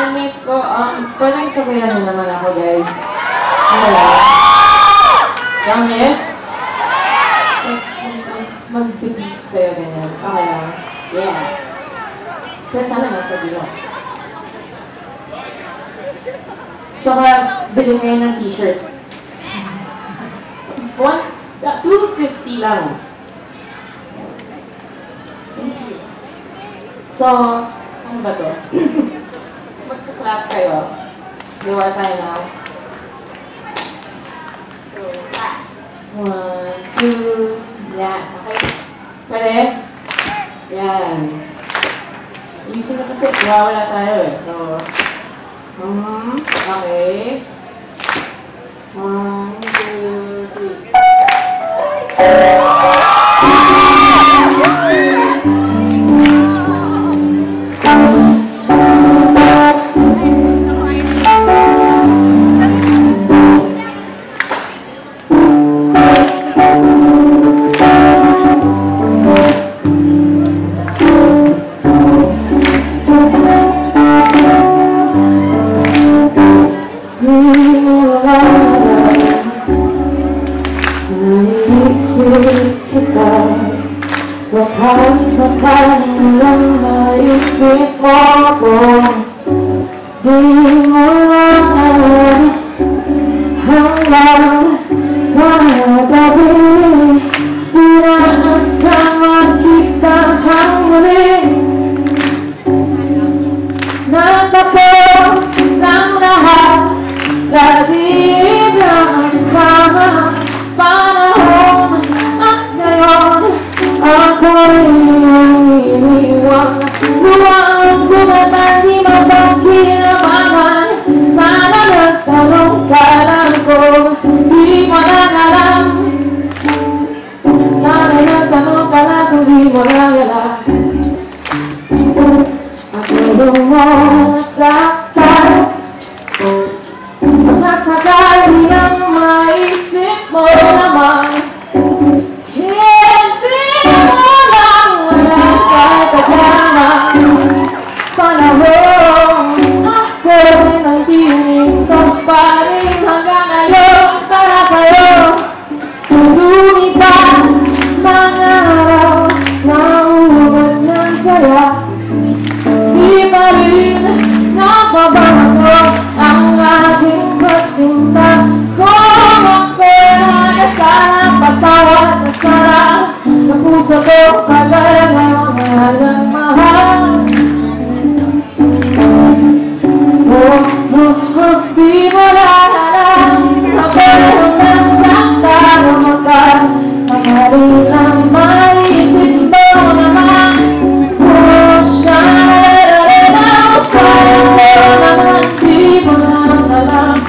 bandmates ko, um, parang sabayan na naman ako, guys. Wala. Promise? Tapos, mag-beats kayo ganyan. Ah, okay lang. Yeah. Pero sana nasa dilo. Tsaka, bili kayo ng t-shirt. One, uh, 250 lang. Thank you. So, ano ba to? Clap kayo. Gawa tayo na. So, one, two, yan. Okay? Pwede? Yan. Iusin na kasi gawa na tayo eh. So, mm, okay. kanilang naisip mo ko Di mo lang alam. hanggang nossa casa.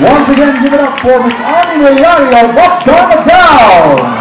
Once again, give it up for Miss Annie Laila Bhakta Patel.